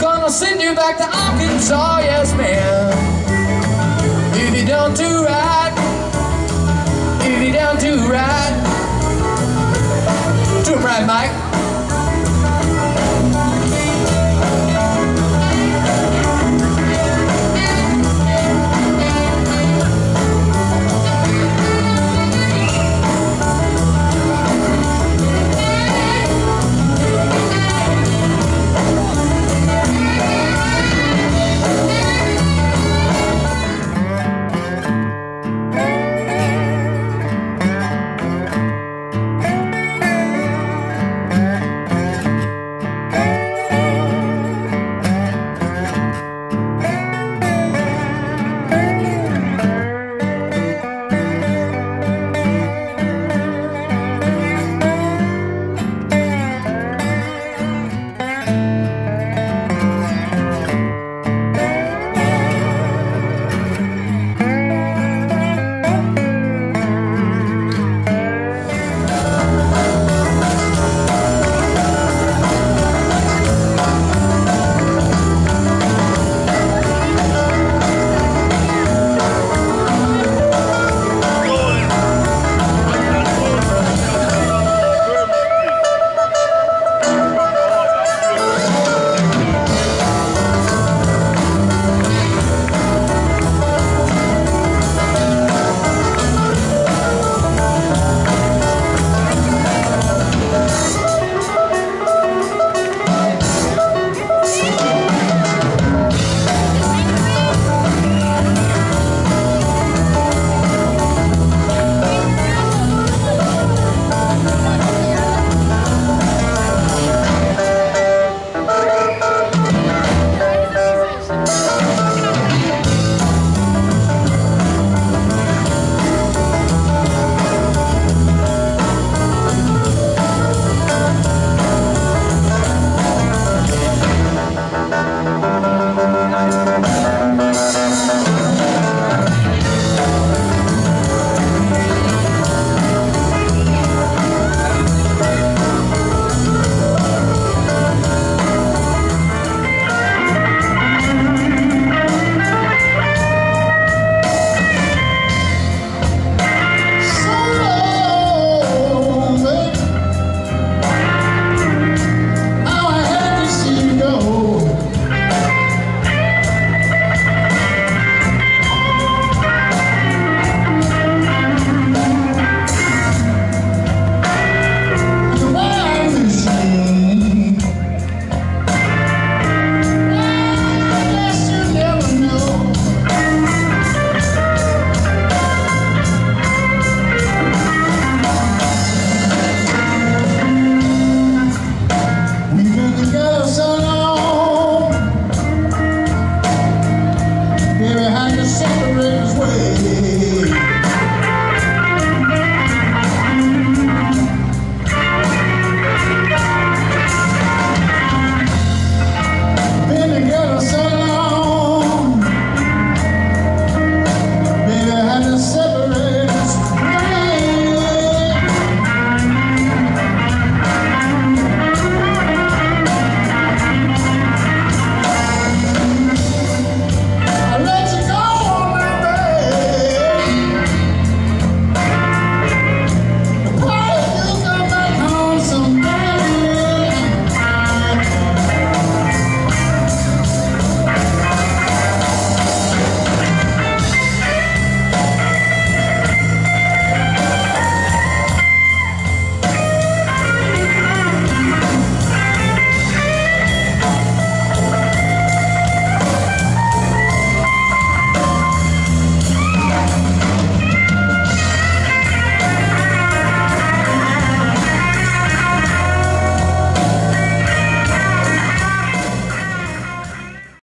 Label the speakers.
Speaker 1: Gonna send you back to Arkansas, yes, ma'am. If you don't do right,